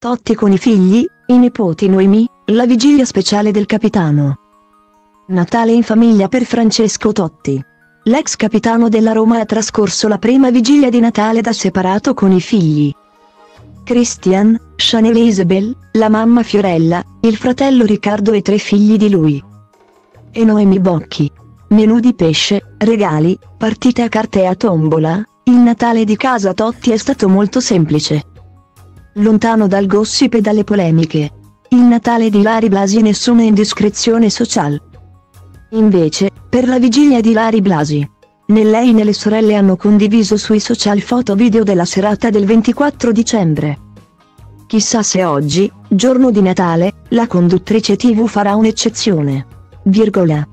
Totti con i figli, i nipoti Noemi, la vigilia speciale del capitano. Natale in famiglia per Francesco Totti. L'ex capitano della Roma ha trascorso la prima vigilia di Natale da separato con i figli. Christian, Chanel Isabel, la mamma Fiorella, il fratello Riccardo e tre figli di lui. E Noemi Bocchi. Menù di pesce, regali, partite a carte e a tombola, il Natale di casa Totti è stato molto semplice lontano dal gossip e dalle polemiche. Il Natale di Lari Blasi nessuna indiscrezione social. Invece, per la vigilia di Lari Blasi, né lei né le sorelle hanno condiviso sui social foto video della serata del 24 dicembre. Chissà se oggi, giorno di Natale, la conduttrice TV farà un'eccezione. Virgola.